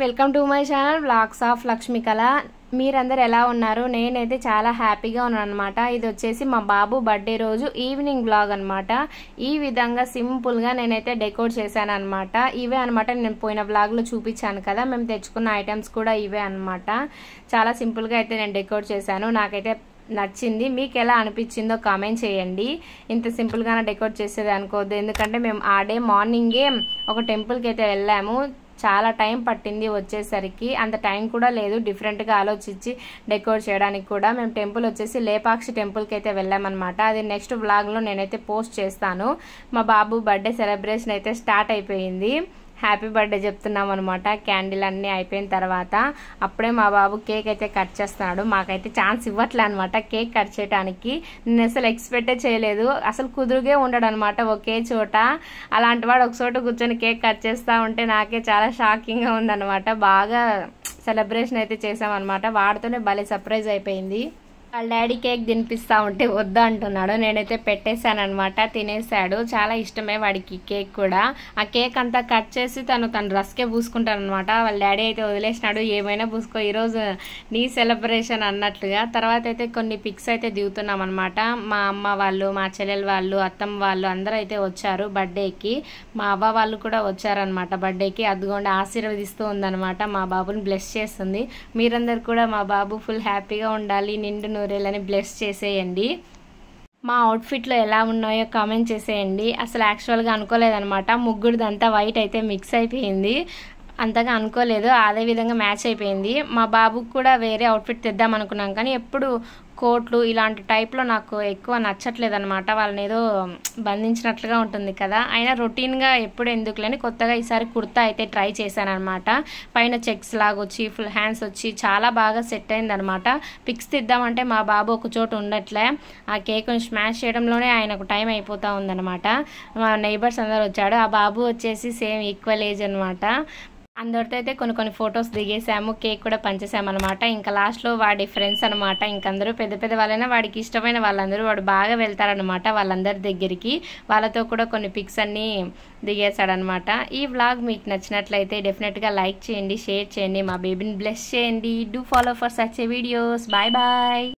Welcome to my channel vlogs of Lakshmikala మీరందరు ఎలా ఉన్నారు? నేనైతే చాలా హ్యాపీగా ఉన్నాను అనమాట ఇది వచ్చేసి మా బాబు బర్త్డే రోజు ఈవినింగ్ బ్లాగ్ అనమాట ఈ విధంగా సింపుల్గా నేనైతే డెకోర్ చేశాను అనమాట ఇవే అనమాట నేను పోయిన బ్లాగ్లో చూపించాను కదా మేము తెచ్చుకున్న ఐటమ్స్ కూడా ఇవే అనమాట చాలా సింపుల్గా అయితే నేను డెకోర్ చేశాను. నాకైతే నచ్చింది. మీకు ఎలా అనిపించిందో కామెంట్ చేయండి. ఇంత సింపుల్గానే డెకోర్ చేసేది అనుకోవద్దు. ఎందుకంటే మేము ఆ డే మార్నింగే ఒక టెంపుల్కి అయితే వెళ్ళాము. చాలా టైం పట్టింది వచ్చేసరికి. అంత టైం కూడా లేదు. డిఫరెంట్గా ఆలోచించి డెకోర్ చేయడానికి కూడా మేము టెంపుల్ వచ్చేసి లేపాక్షి టెంపుల్కి అయితే వెళ్ళామన్నమాట. అది నెక్స్ట్ వ్లాగ్లో నేనైతే పోస్ట్ చేస్తాను. మా బాబు బర్త్డే సెలబ్రేషన్ అయితే స్టార్ట్ అయిపోయింది. హ్యాపీ బర్త్డే చెప్తున్నాం అనమాట క్యాండిల్ అన్నీ అయిపోయిన తర్వాత అప్పుడే మా బాబు కేక్ అయితే కట్ చేస్తున్నాడు. మాకైతే ఛాన్స్ ఇవ్వట్లే అనమాట కేక్ కట్ చేయడానికి నేను అసలు ఎక్స్పెక్టే చేయలేదు. అసలు కుదురుగే ఉండడు అనమాట ఒకే చోట. అలాంటి వాడు ఒక చోట కూర్చొని కేక్ కట్ చేస్తూ ఉంటే నాకే చాలా షాకింగ్గా ఉందనమాట బాగా సెలబ్రేషన్ అయితే చేసామన్నమాట వాడితోనే భలే సర్ప్రైజ్ అయిపోయింది. వాళ్ళ డాడీ కేక్ తినిపిస్తా ఉంటే వద్దు అంటున్నాడు. నేనైతే పెట్టేశాను అనమాట తినేసాడు చాలా ఇష్టమే వాడికి కేక్ కూడా. ఆ కేక్ అంతా కట్ చేసి తను తన రస్కే పూసుకుంటాను అనమాట వాళ్ళ డాడీ అయితే వదిలేసినాడు ఏమైనా పూసుకో ఈరోజు నీ సెలబ్రేషన్ అన్నట్లుగా. తర్వాత అయితే కొన్ని పిక్స్ అయితే దిగుతున్నాం అనమాట మా అమ్మ వాళ్ళు మా చెల్లెలు వాళ్ళు అత్తమ్మ వాళ్ళు అందరూ అయితే వచ్చారు బర్త్డేకి. మా అవ్వ వాళ్ళు కూడా వచ్చారనమాట బర్త్డేకి. అదిగోండి ఆశీర్వదిస్తూ ఉందన్నమాట. మా బాబుని బ్లెస్ చేస్తుంది. మీరందరు కూడా మా బాబు ఫుల్ హ్యాపీగా ఉండాలి నిండు నూరేలని బ్లెస్ చేసేయండి. మా అవుట్ఫిట్లో ఎలా ఉన్నాయో కామెంట్ చేసేయండి. అసలు యాక్చువల్గా అనుకోలేదనమాట ముగ్గురిదంతా వైట్ అయితే మిక్స్ అయిపోయింది. అంతగా అనుకోలేదు. అదే విధంగా మ్యాచ్ అయిపోయింది. మా బాబుకి కూడా వేరే అవుట్ఫిట్ తెద్దాం అనుకున్నాం కానీ ఎప్పుడు కోట్లు ఇలాంటి టైప్లో నాకు ఎక్కువ నచ్చట్లేదు అనమాట వాళ్ళని ఏదో బంధించినట్లుగా ఉంటుంది కదా. అయినా రొటీన్గా ఎప్పుడు ఎందుకులేని కొత్తగా ఈసారి కుర్తా అయితే ట్రై చేశానమాట పైన చెక్స్ లాగా వచ్చి ఫుల్ హ్యాండ్స్ వచ్చి చాలా బాగా సెట్ అయింది అనమాట పిక్స్ తిద్దామంటే మా బాబు ఒక చోట ఉండట్లే. ఆ కేక్ను స్మాష్ చేయడంలోనే ఆయనకు టైం అయిపోతూ ఉందనమాట మా నైబర్స్ అందరు వచ్చాడు ఆ బాబు వచ్చేసి సేమ్ ఈక్వల్ ఏజ్ అనమాట అందరితో అయితే కొన్ని కొన్ని ఫొటోస్ దిగేసాము కేక్ కూడా పంచేసామన్నమాట. ఇంకా లాస్ట్లో వాడి ఫ్రెండ్స్ అనమాట ఇంకందరూ పెద్ద పెద్ద వాళ్ళైనా వాడికి ఇష్టమైన వాళ్ళందరూ వాడు బాగా వెళ్తారనమాట వాళ్ళందరి దగ్గరికి. వాళ్ళతో కూడా కొన్ని పిక్స్ అన్నీ దిగేశాడనమాట ఈ వ్లాగ్ మీకు నచ్చినట్లయితే డెఫినెట్గా లైక్ చేయండి షేర్ చేయండి. మా బేబీని బ్లెస్ చేయండి. Do follow for such videos. Bye bye.